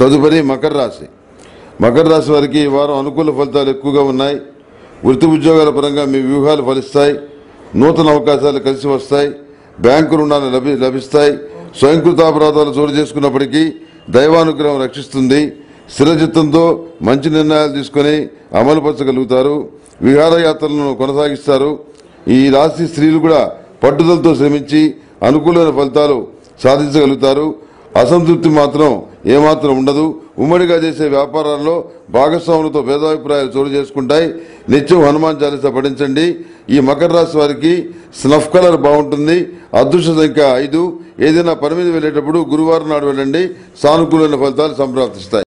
తదుపరి మకర రాశి. మకర రాశి వారికి ఈ వారం అనుకూల ఫలితాలు ఎక్కువగా ఉన్నాయి. వృత్తి ఉద్యోగాల పరంగా మీ వ్యూహాలు ఫలిస్తాయి. నూతన అవకాశాలు కలిసి వస్తాయి. బ్యాంకు రుణాలు లభి లభిస్తాయి. స్వయంకృతాపరాధాలు చోటు చేసుకున్నప్పటికీ దైవానుగ్రహం రక్షిస్తుంది. స్థిరచిత్తంతో మంచి నిర్ణయాలు తీసుకొని అమలుపరచగలుగుతారు విహారయాత్రలను కొనసాగిస్తారు. ఈ రాశి స్త్రీలు కూడా పట్టుదలతో శ్రమించి అనుకూలమైన ఫలితాలు సాధించగలుగుతారు. అసంతృప్తి మాత్రం ఏమాత్రం ఉండదు. ఉమ్మడిగా చేసే వ్యాపారాల్లో భాగస్వాములతో భేదాభిప్రాయాలు చోటు చేసుకుంటాయి. నిత్యం హనుమాన్ చాలీస పఠించండి. ఈ మకర రాశి వారికి స్నఫ్ కలర్ బాగుంటుంది. అదృష్ట సంఖ్య ఐదు. ఏదైనా పని మీద వెళ్ళేటప్పుడు గురువారం నాడు వెళ్ళండి. సానుకూలమైన ఫలితాలు సంప్రాప్తిస్తాయి.